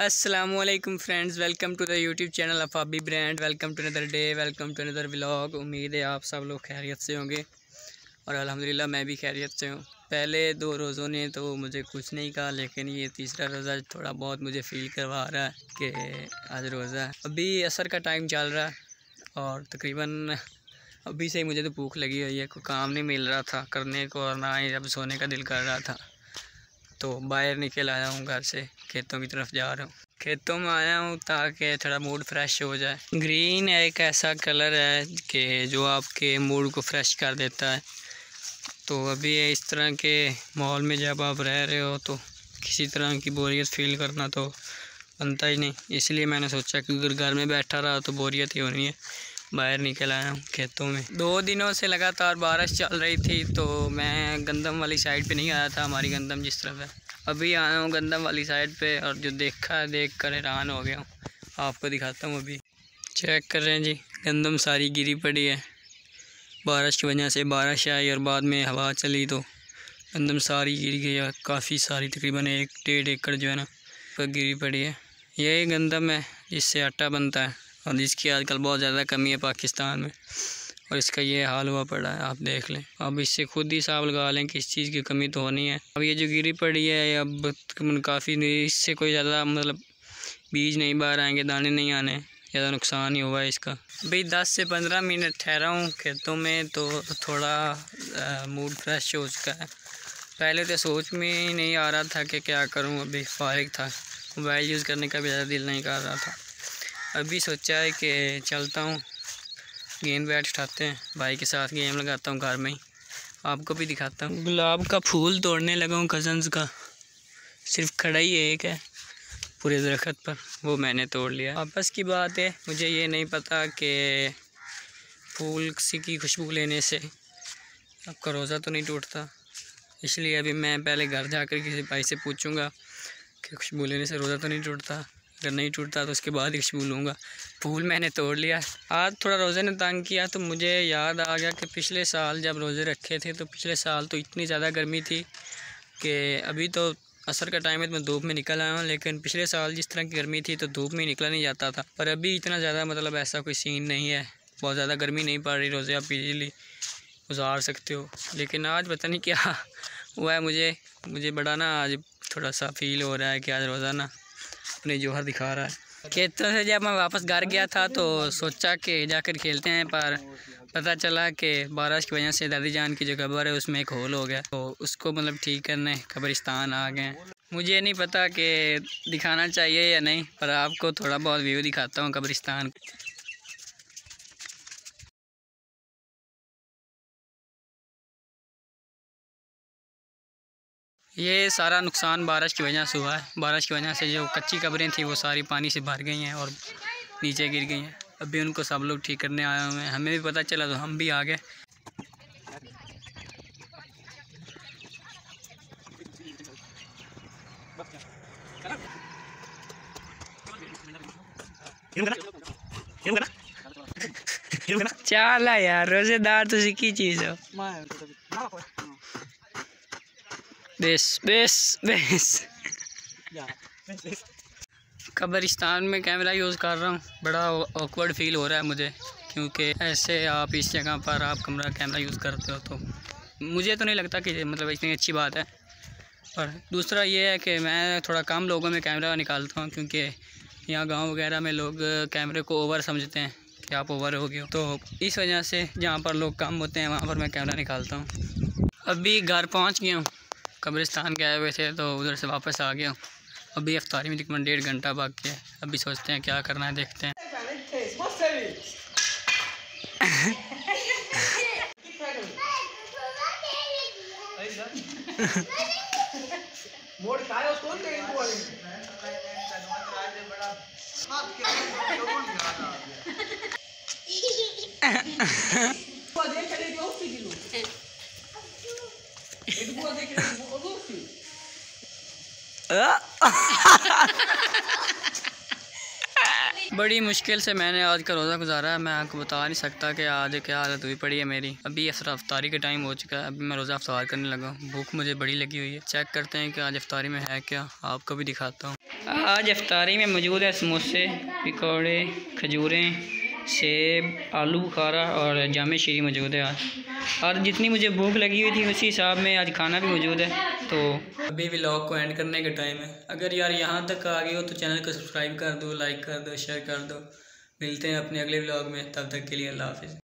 Aslam friends welcome to the YouTube channel of Abi brand welcome to another day welcome to another vlog उम्मीद है आप सब लोग खैरियत से होंगे। और अल्हम्दुलिल्लाह, मैं भी खैरियत से हूँ। पहले दो रोज़ों ने तो मुझे कुछ नहीं कहा, लेकिन ये तीसरा रोज़ा थोड़ा बहुत मुझे फ़ील करवा रहा है कि आज रोज़ा अभी असर का टाइम चल रहा है और तकरीबन अभी से ही मुझे तो भूख लगी हुई है। कोई काम नहीं मिल रहा था, करने को और ना ही अब सोने का दिल कर रहा था। तो बाहर निकल आया हूँ घर से, खेतों की तरफ़ जा रहा हूँ। खेतों में आया हूँ ताकि थोड़ा मूड फ्रेश हो जाए। ग्रीन एक ऐसा कलर है कि जो आपके मूड को फ्रेश कर देता है। तो अभी इस तरह के माहौल में जब आप रह रहे हो तो किसी तरह की बोरियत फील करना तो बनता ही नहीं। इसलिए मैंने सोचा कि अगर घर में बैठा रहा तो बोरियत ही होनी है। बाहर निकल आया हूँ खेतों में। दो दिनों से लगातार बारिश चल रही थी तो मैं गंदम वाली साइड पे नहीं आया था, हमारी गंदम जिस तरफ़ है। अभी आया हूँ गंदम वाली साइड पे और जो देखा है देख कर हैरान हो गया हूँ। आपको दिखाता हूँ अभी। चेक कर रहे हैं जी, गंदम सारी गिरी पड़ी है। बारिश की वजह से बारिश आई और बाद में हवा चली तो गंदम सारी गिर गई है, काफ़ी सारी, तकरीबन एक डेढ़ एकड़ जो है ना गिरी पड़ी है। यही गंदम है जिससे आटा बनता है। और जिसकी आजकल बहुत ज़्यादा कमी है पाकिस्तान में, और इसका ये हाल हुआ पड़ा है, आप देख लें। अब इससे खुद ही हिसाब लगा लें कि इस चीज़ की कमी तो होनी है। अब ये जो गिरी पड़ी है अब काफ़ी इससे कोई ज़्यादा मतलब बीज नहीं बाहर आएँगे, दाने नहीं आने, ज़्यादा नुकसान ही हुआ है इसका। भाई दस से पंद्रह मिनट ठहरा हूँ खेतों में तो थोड़ा मूड फ्रेश हो चुका है। पहले तो सोच में ही नहीं आ रहा था कि क्या करूँ, अभी फारिग था। मोबाइल यूज़ करने का भी ज़्यादा दिल नहीं कर रहा था। अभी सोचा है कि चलता हूँ। गेंद बैट उठाते हैं। भाई के साथ गेम लगाता हूँ घर में ही। आपको भी दिखाता हूँ। गुलाब का फूल तोड़ने लगा हूँ कज़न्स का। सिर्फ़ खड़ा ही एक है पूरे दरख्त पर। वो मैंने तोड़ लिया। आपस की बात है, मुझे ये नहीं पता कि फूल किसी की खुशबू लेने से आपका रोज़ा तो नहीं टूटता। इसलिए अभी मैं पहले घर जाकर किसी भाई से पूछूँगा कि खुशबू लेने से रोज़ा तो नहीं टूटता। अगर नहीं टूटता तो उसके बाद खुशबू लूँगा। फूल मैंने तोड़ लिया। आज थोड़ा रोज़े ने तंग किया तो मुझे याद आ गया कि पिछले साल जब रोज़े रखे थे तो पिछले साल तो इतनी ज़्यादा गर्मी थी कि अभी तो असर का टाइम है तो मैं धूप में निकल आया हूँ, लेकिन पिछले साल जिस तरह की गर्मी थी तो धूप में निकला नहीं जाता था। पर अभी इतना ज़्यादा मतलब ऐसा कोई सीन नहीं है। बहुत ज़्यादा गर्मी नहीं पड़ रही, रोज़े आप इजीली गुजार सकते हो। लेकिन आज पता नहीं क्या हुआ है, मुझे मुझे बड़ा ना आज थोड़ा सा फील हो रहा है कि आज रोज़ाना अपने जोहर दिखा रहा है। खेतों से जब मैं वापस घर गया था तो सोचा कि जाकर खेलते हैं, पर पता चला कि बारिश की वजह से दादी जान की जो कब्र है उसमें एक होल हो गया। तो उसको मतलब ठीक करने कब्रिस्तान आ गए मुझे नहीं पता कि दिखाना चाहिए या नहीं, पर आपको थोड़ा बहुत व्यू दिखाता हूँ कब्रिस्तान। ये सारा नुकसान बारिश की वजह से हुआ है। बारिश की वजह से जो कच्ची कब्रें थी वो सारी पानी से भर गई हैं और नीचे गिर गई हैं। अभी उनको सब लोग ठीक करने आए हुए हैं। हमें भी पता चला तो हम भी आ गए। चला यार रोजेदार तो की चीज़ हो? बेस बेस बेस कब्रिस्तान में कैमरा यूज़ कर रहा हूँ। बड़ा ऑकवर्ड फील हो रहा है मुझे क्योंकि ऐसे आप इस जगह पर आप कमरा कैमरा यूज़ करते हो तो। मुझे तो नहीं लगता कि मतलब इतनी अच्छी बात है। और दूसरा ये है कि मैं थोड़ा कम लोगों में कैमरा निकालता हूँ क्योंकि यहाँ गाँव वगैरह में लोग कैमरे को ओवर समझते हैं कि आप ओवर हो गए तो इस वजह से जहाँ पर लोग कम होते हैं वहाँ पर मैं कैमरा निकालता हूँ। अभी घर पहुँच गया हूँ। कब्रिस्तान गए हुए थे तो उधर से वापस आ गया हूँ। अभी अफ्तारी में तकरीबन डेढ़ घंटा बाकी है। अभी सोचते हैं क्या करना है देखते हैं। मोड़ बड़ी मुश्किल से मैंने आज का रोज़ा गुजारा है। मैं आपको बता नहीं सकता कि आज क्या हालत हुई पड़ी है मेरी। अभी असर अफ्तारी का टाइम हो चुका है। अभी मैं रोज़ा अफ्तार करने लगा भूख मुझे बड़ी लगी हुई है। चेक करते हैं कि आज अफ्तारी में है क्या। आपको भी दिखाता हूँ। आज अफ्तारी में मौजूद है समोसे, पकौड़े, खजूरें सेब, आलू बुखारा और जाम शीरी मौजूद है। आज और जितनी मुझे भूख लगी हुई थी उसी हिसाब में आज खाना भी मौजूद है तो अभी व्लॉग को एंड करने का टाइम है। अगर यार यहाँ तक आ गए हो तो चैनल को सब्सक्राइब कर दो लाइक कर दो शेयर कर दो। मिलते हैं अपने अगले व्लॉग में, तब तक के लिए अल्लाह हाफिज़।